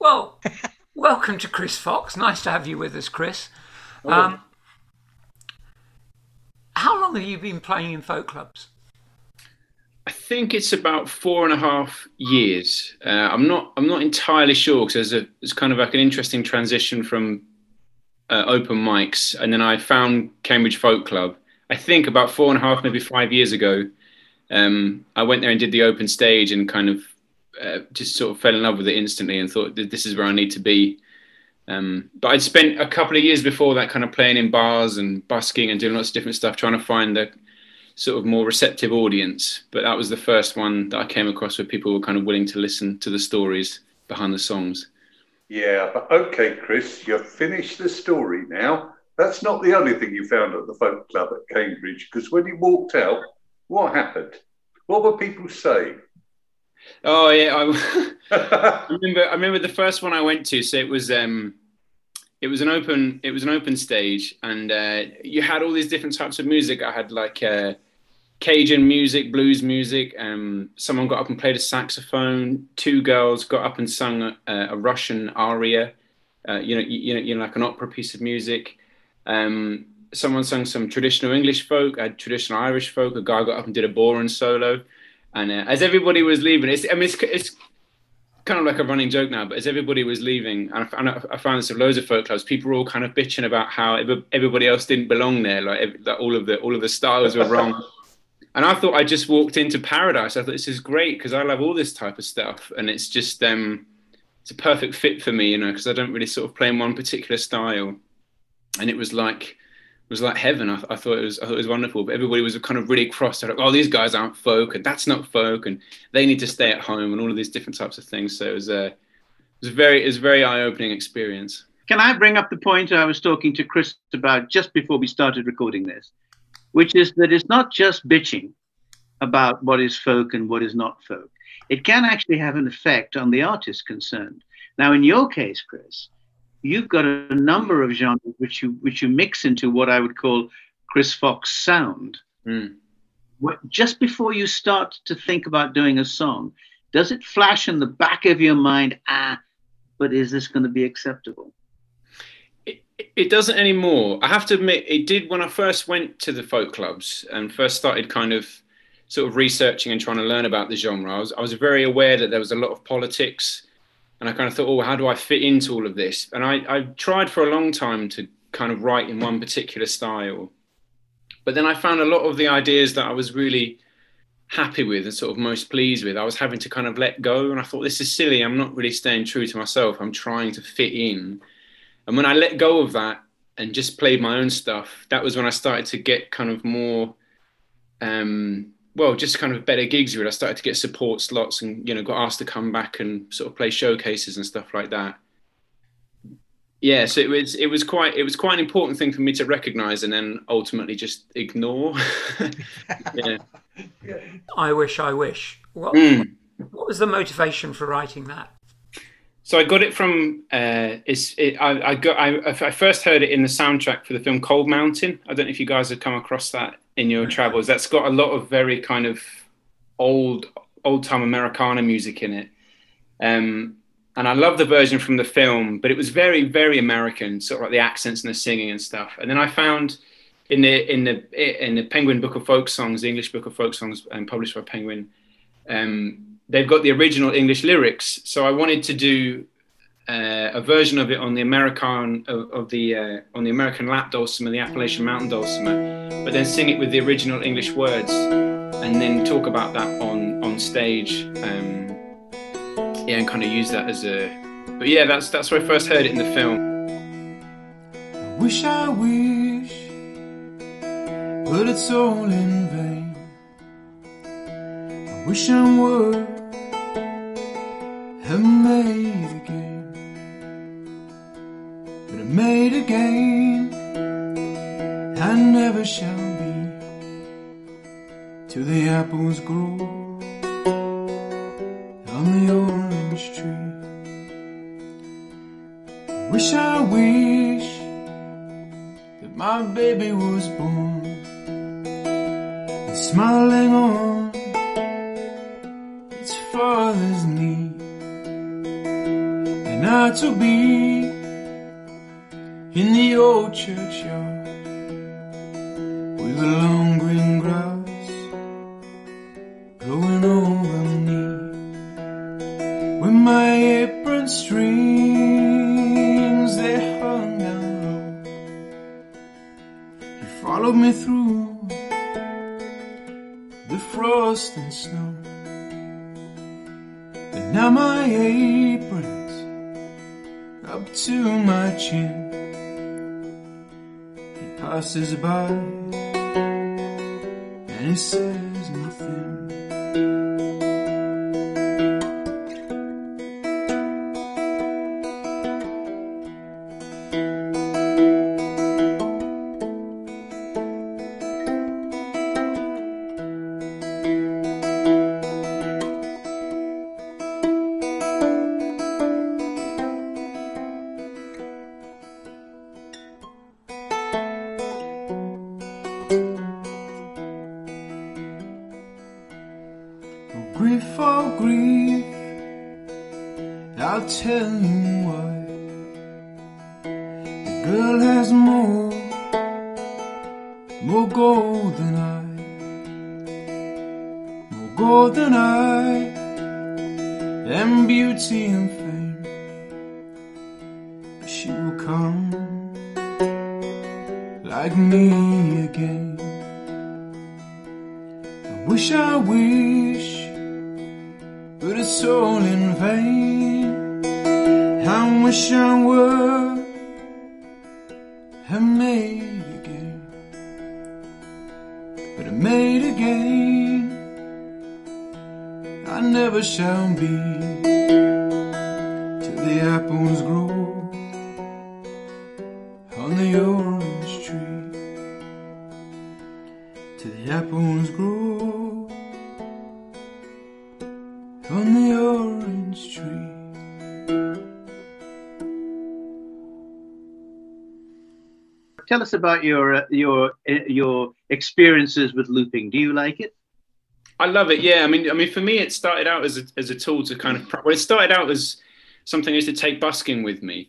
Well, welcome to Chris Fox. Nice to have you with us, Chris. Um, how long have you been playing in folk clubs? I think it's about four and a half years. Uh, I'm not. I'm not entirely sure because there's a. It's kind of like an interesting transition from uh, open mics, and then I found Cambridge Folk Club. I think about four and a half, maybe five years ago. Um, I went there and did the open stage, and kind of uh, just sort of fell in love with it instantly, and thought this is where I need to be. Um, but I'd spent a couple of years before that, kind of playing in bars and busking and doing lots of different stuff, trying to find the sort of more receptive audience. But that was the first one that I came across where people were kind of willing to listen to the stories behind the songs. Yeah, but okay, Chris, you've finished the story now. That's not the only thing you found at the folk club at Cambridge, because when you walked out, what happened? What were people saying? Oh yeah, I, I remember. I remember the first one I went to. So it was um, it was an open it was an open stage, and uh, you had all these different types of music. I had like uh, Cajun music, blues music. Um, someone got up and played a saxophone. Two girls got up and sung a, a Russian aria. Uh, you know, you, you, know, you know, like an opera piece of music. Um, someone sung some traditional English folk, a traditional Irish folk. A guy got up and did a bodhrán solo. And uh, as everybody was leaving, it's, I mean, it's, it's kind of like a running joke now, but as everybody was leaving, and I, I found this with loads of folk clubs, people were all kind of bitching about how everybody else didn't belong there, like that all of the all of the styles were wrong. and I thought I just walked into paradise. I thought this is great because I love all this type of stuff, and it's just um, it's a perfect fit for me, you know, because I don't really sort of play in one particular style. And it was like was like heaven. I, I, thought it was I thought it was wonderful, but everybody was kind of really cross. They're like, "Oh, these guys aren't folk, and that's not folk, and they need to stay at home, and all of these different types of things." So it was a it was a very it was very eye opening experience. Can I bring up the point I was talking to Chris about just before we started recording this? which is that it's not just bitching about what is folk and what is not folk. It can actually have an effect on the artist concerned. Now, in your case, Chris, you've got a number of genres which you which you mix into what I would call Chris Fox sound. Mm. What, just before you start to think about doing a song, does it flash in the back of your mind? Ah, but is this going to be acceptable? it doesn't anymore. I have to admit, it did when I first went to the folk clubs and first started kind of sort of researching and trying to learn about the genre. I was, I was very aware that there was a lot of politics, and I kind of thought, oh, how do I fit into all of this? And I, I tried for a long time to kind of write in one particular style, but then I found a lot of the ideas that I was really happy with and sort of most pleased with, I was having to kind of let go. And I thought, this is silly. I'm not really staying true to myself. I'm trying to fit in and when I let go of that and just played my own stuff, that was when I started to get kind of more, um, well, just kind of better gigs. Really, I started to get support slots and you know got asked to come back and sort of play showcases and stuff like that. Yeah, so it was it was quite it was quite an important thing for me to recognise and then ultimately just ignore. yeah. I wish, I wish. What, mm. what was the motivation for writing that? So I got it from. Uh, it's. It, I, I got. I, I, first heard it in the soundtrack for the film Cold Mountain. I don't know if you guys have come across that in your travels. That's got a lot of very kind of old, old time Americana music in it. Um, and I love the version from the film, but it was very, very American, sort of like the accents and the singing and stuff. And then I found in the in the in the Penguin Book of Folk Songs, the English Book of Folk Songs, um, published by Penguin. Um, they've got the original English lyrics. So I wanted to do uh, a version of it on the American of, of the uh, on the American lap dulcimer, the Appalachian Mountain dulcimer, but then sing it with the original English words, and then talk about that on on stage. Um, yeah, and kind of use that as a. But yeah, that's that's where I first heard it in the film. I wish I wish, but it's all in vain. I wish I would have made again. But made again, and never shall be, till the apples grow on the orange tree. I wish I wish that my baby was born and smiling on its father's knee and not to be in the old churchyard with the long green says nothing. More gold than I, more gold than I, and beauty and fame. She will come like me again. I wish I wish, but it's all in vain. I wish I were Shall be till the apples grow on the orange tree till the apples grow on the orange tree. Tell us about your uh, your uh, your experiences with looping. Do you like it? I love it. Yeah, I mean, I mean, for me, it started out as a, as a tool to kind of. Well, it started out as something I used to take busking with me,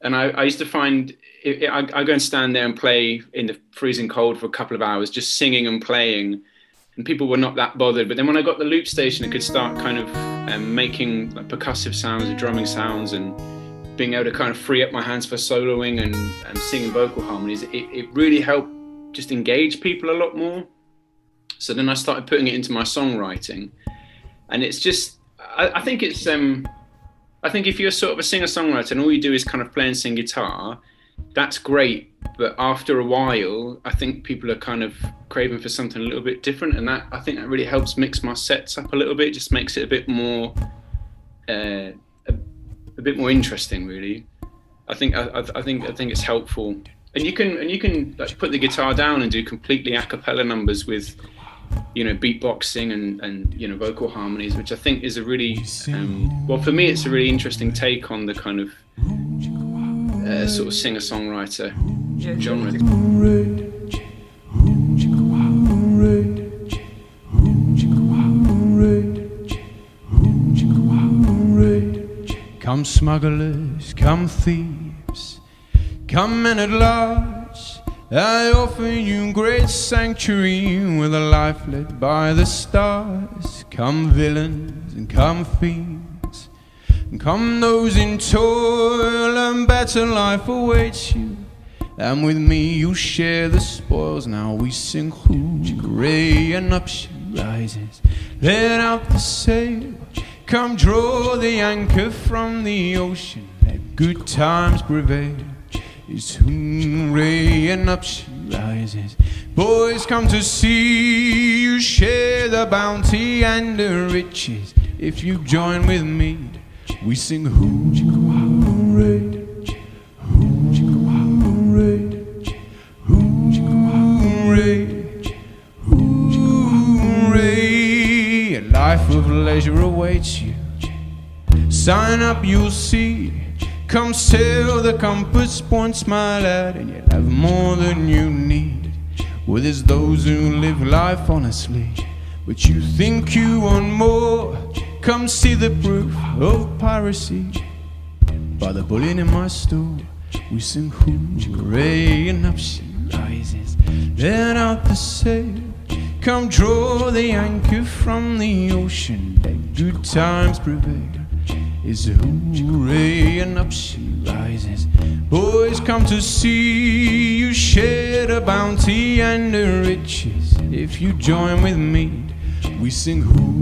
and I, I used to find it, it, I, I go and stand there and play in the freezing cold for a couple of hours, just singing and playing, and people were not that bothered. But then when I got the loop station, I could start kind of um, making like, percussive sounds, and drumming sounds, and being able to kind of free up my hands for soloing and, and singing vocal harmonies. It, it really helped just engage people a lot more. So then I started putting it into my songwriting, and it's just I, I think it's um I think if you're sort of a singer songwriter and all you do is kind of play and sing guitar, that's great. But after a while, I think people are kind of craving for something a little bit different, and that I think that really helps mix my sets up a little bit. Just makes it a bit more uh, a, a bit more interesting, really. I think I, I think I think it's helpful, and you can and you can like, put the guitar down and do completely a cappella numbers with you know beatboxing and and you know vocal harmonies which i think is a really um, well for me it's a really interesting take on the kind of uh, sort of singer songwriter genre Come smugglers, come thieves, come men at large. I offer you great sanctuary with a life lit by the stars. Come villains and come fiends, and come those in toil, and better life awaits you. And with me you share the spoils. Now we sing hooray, and up she rises. Let out the sail. Come draw the anchor from the ocean. Let good times prevail. It's hooray and up she rises. Boys come to see you share the bounty and the riches. If you join with me, we sing hooray. Life of leisure awaits you. Sign up, you'll see. Come sail the compass point, smile lad, and you'll have more than you need. Well, there's those who live life honestly, but you think you want more. Come see the proof of piracy. by the bullion in my store. We sing hooray and up she rises. Let out the sail, come draw the anchor from the ocean. Good times prevail. It's a hooray and up she rises. Boys come to see you share the bounty and the riches. If you join with me, we sing hooray.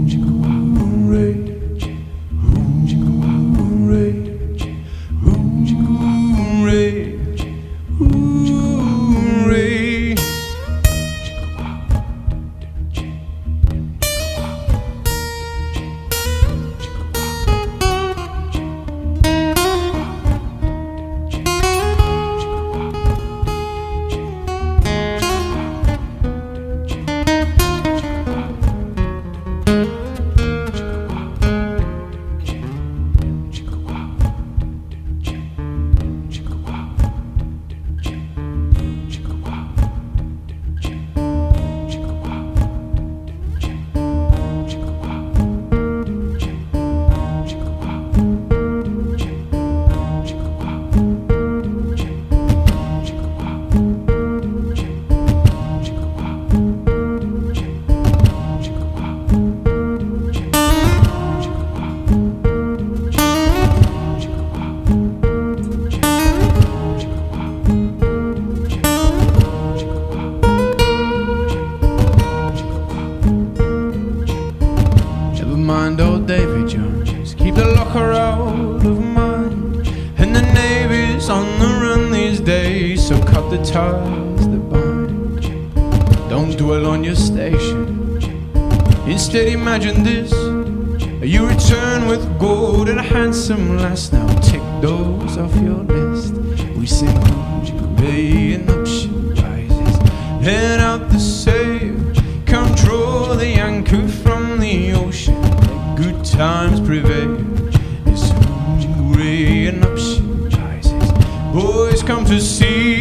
Take those off your list. We sing Jamaican ocean rises, head out the sail, control the anchor from the ocean. Good times prevail. It's Jamaican ocean rises. Boys come to see.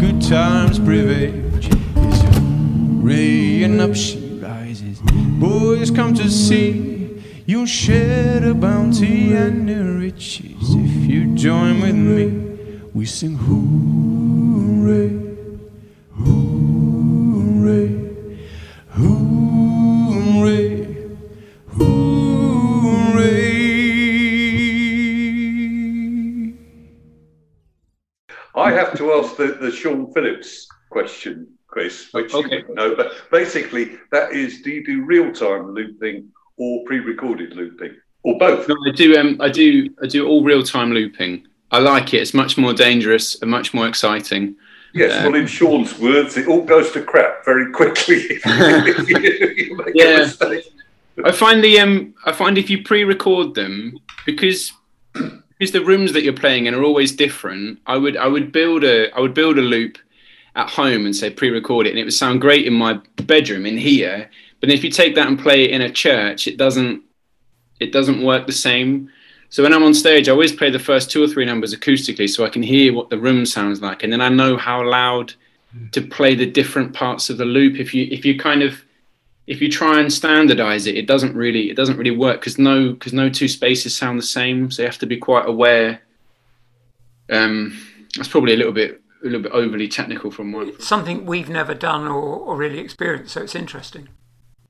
good times prevail. Is raying up she rises. Boys come to see you. share the bounty and the riches if you join with me. We sing hooray. Phillips question, Chris, which okay. you would know, but basically that is: do you do real-time looping or pre-recorded looping, or both? No, I do. Um, I do. I do all real-time looping. I like it. It's much more dangerous and much more exciting. Yes, well, in Sean's words, it all goes to crap very quickly. yeah, I find the um, I find if you pre-record them because because the rooms that you're playing in are always different. I would I would build a I would build a loop at home and say pre-record it, and it would sound great in my bedroom in here. But if you take that and play it in a church, it doesn't it doesn't work the same. So when I'm on stage, I always play the first two or three numbers acoustically, so I can hear what the room sounds like, and then I know how loud to play the different parts of the loop. If you if you kind of if you try and standardize it, it doesn't really it doesn't really work because no because no two spaces sound the same. So you have to be quite aware. Um, that's probably a little bit a little bit overly technical from one. something we've never done or, or really experienced, so it's interesting.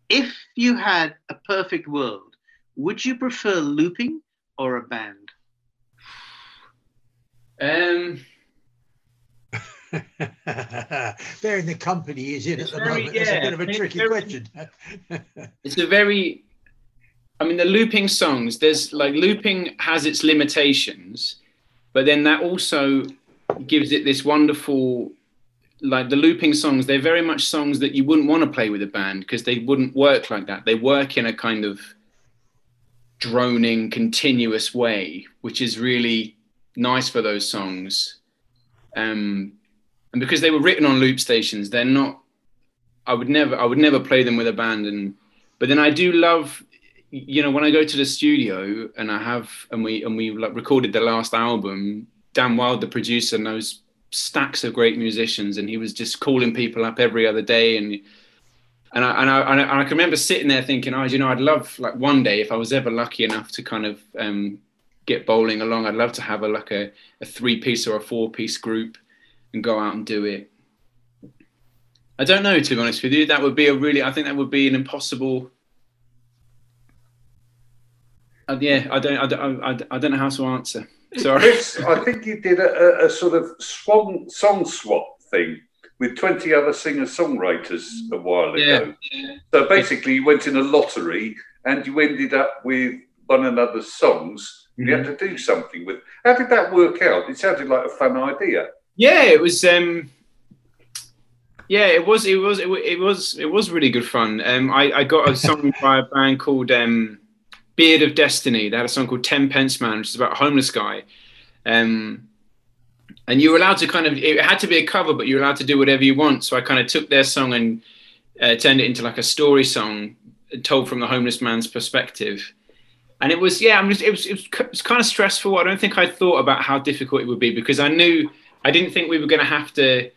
If you had a perfect world, would you prefer looping or a band? Um, Bearing the company is in at the very, moment, yeah, it's a bit of a tricky very, question. it's a very, I mean, the looping songs. There's like looping has its limitations, but then that also gives it this wonderful like the looping songs they're very much songs that you wouldn't want to play with a band because they wouldn't work like that they work in a kind of droning continuous way which is really nice for those songs um and because they were written on loop stations, they're not. I would never, I would never play them with a band, and but then I do love, you know, when I go to the studio and I have, and we and we like recorded the last album. Dan Wild, the producer, knows stacks of great musicians, and he was just calling people up every other day, and and I, and I, and I, can remember sitting there thinking, oh, you know, I'd love like one day if I was ever lucky enough to kind of um, get bowling along, I'd love to have a like a, a three piece or a four piece group and go out and do it. I don't know, to be honest with you. That would be a really, I think that would be an impossible. Uh, yeah, I don't, I don't, I, I don't know how to answer. Sorry. Chris, I think you did a, a, sort of swan, song swap thing with 20 other singer songwriters a while ago. Yeah. So basically, you went in a lottery and you ended up with one another's songs. Mm-hmm. You had mm-hmm. to do something with. How did that work out? It sounded like a fun idea. Yeah, it was. Um, yeah, it was. It was. It, it was. It was really good fun. Um, I, I got a song by a band called um, Beard of Destiny. They had a song called Ten Pence Man, which is about a homeless guy. Um, and you were allowed to kind of it had to be a cover but you were allowed to do whatever you want so i kind of took their song and uh, turned it into like a story song told from the homeless man's perspective and it was yeah mean, it was it was, it was kind of stressful i don't think i thought about how difficult it would be because i knew i didn't think we were going to have to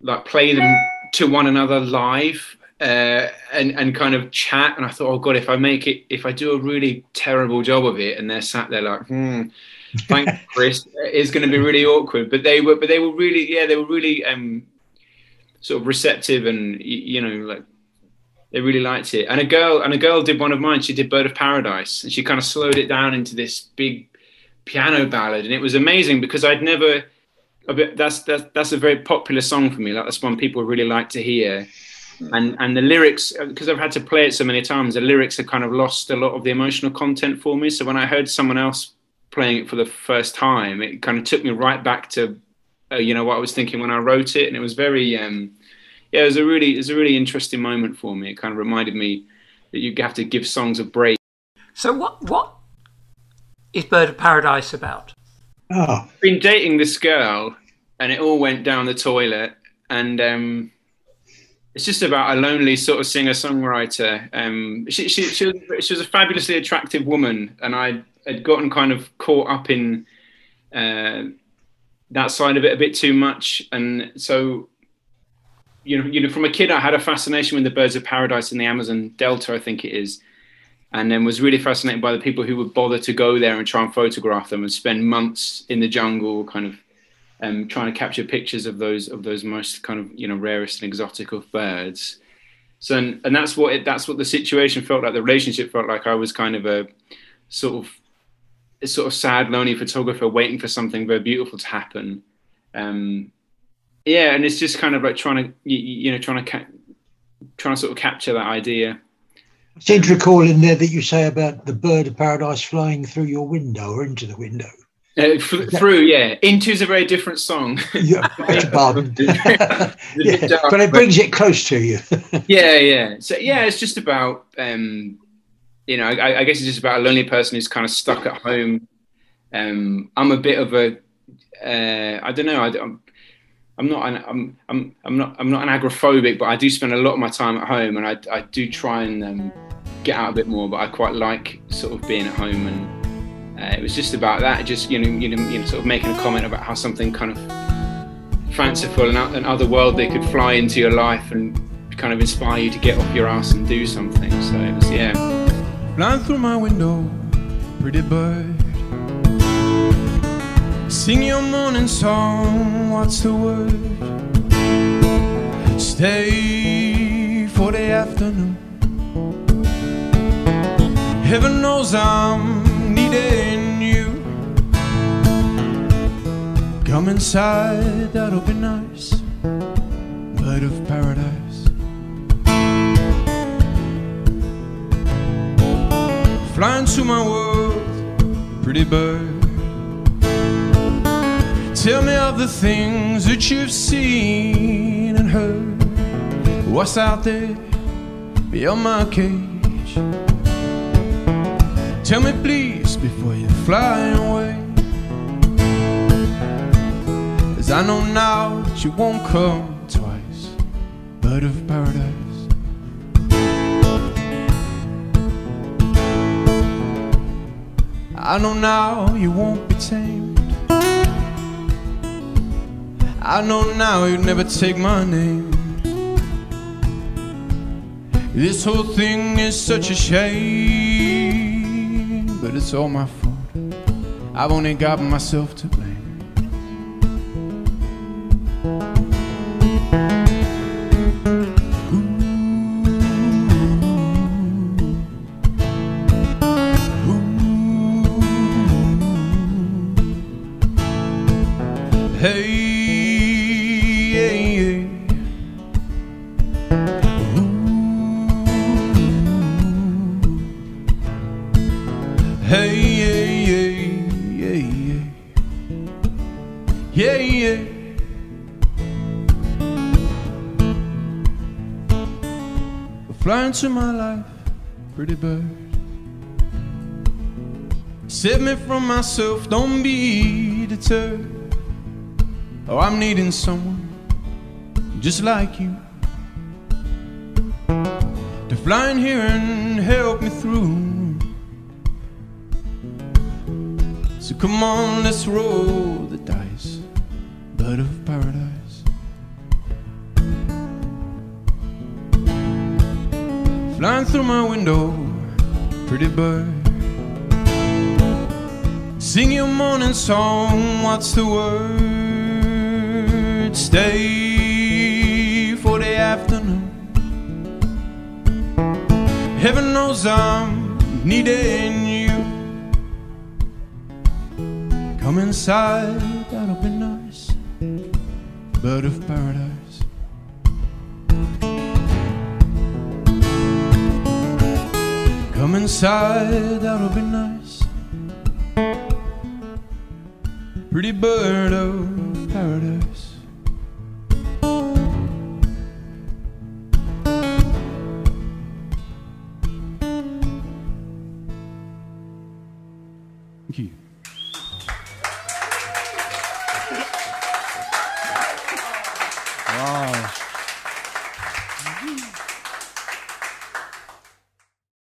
like play them to one another live uh, and and kind of chat and i thought oh god if i make it if i do a really terrible job of it and they're sat there like hmm Thank Chris. It's going to be really awkward, but they were, but they were really, yeah, they were really um, sort of receptive, and you know, like they really liked it. And a girl, and a girl did one of mine. She did Bird of Paradise, and she kind of slowed it down into this big piano ballad, and it was amazing because I'd never. That's that's that's a very popular song for me. Like that's one people really like to hear and and the lyrics because I've had to play it so many times the lyrics have kind of lost a lot of the emotional content for me so when I heard someone else playing it for the first time, it kind of took me right back to, uh, you know, what I was thinking when I wrote it, and it was very, um, yeah, it was a really, it was a really interesting moment for me. It kind of reminded me that you have to give songs a break. So what, what is Bird of Paradise about? Oh. I've been dating this girl, and it all went down the toilet, and um, it's just about a lonely sort of singer songwriter. Um, she, she, she, was, she was a fabulously attractive woman, and I had gotten kind of caught up in uh, that side of it a bit too much, and so you know, you know, from a kid, I had a fascination with the birds of paradise in the Amazon Delta, I think it is, and then was really fascinated by the people who would bother to go there and try and photograph them and spend months in the jungle, kind of um, trying to capture pictures of those of those most kind of you know rarest and exotic of birds. So and, and that's what it, that's what the situation felt like. The relationship felt like I was kind of a sort of a sort of sad, lonely photographer waiting for something very beautiful to happen. Um, yeah, and it's just kind of like trying to, you, you know, trying to ca- trying to sort of capture that idea. I seem to recall in there that you say about the bird of paradise flying through your window or into the window. Uh, f- through, yeah. Into is a very different song. yeah, pardon. yeah, but it brings it close to you. yeah, yeah. So yeah, it's just about um, you know, I, I, guess it's just about a lonely person who's kind of stuck at home. Um, I'm a bit of a, uh, I don't know, I, am I'm not an, I'm, I'm, I'm not, I'm not an agoraphobic, but I do spend a lot of my time at home, and I, I do try and um, get out a bit more. But I quite like sort of being at home, and uh, it was just about that. Just you know, you know, you know, sort of making a comment about how something kind of fanciful and, and otherworldly could fly into your life and kind of inspire you to get off your ass and do something. So it was, yeah. Flying through my window, pretty bird. Sing your morning song, what's the word? Stay for the afternoon. Heaven knows I'm needing you. Come inside, that'll be nice. Bird of paradise. flying to my world, pretty bird. Tell me of the things that you've seen and heard. What's out there beyond my cage? Tell me, please, before you fly away. As I know now that you won't come twice, bird of paradise. I know now you won't be tamed. I know now you'd never take my name. This whole thing is such a shame, but it's all my fault. I've only got myself to blame. Into my life, pretty bird. Save me from myself, don't be deterred. Oh, I'm needing someone just like you to fly in here and help me through. So come on, let's roll the dice, bird of paradise. Flying through my window, pretty bird. Sing your morning song, what's the word? Stay for the afternoon. Heaven knows I'm needing you. Come inside, that'll be nice. Bird of paradise. Come inside, that'll be nice. Pretty bird of paradise.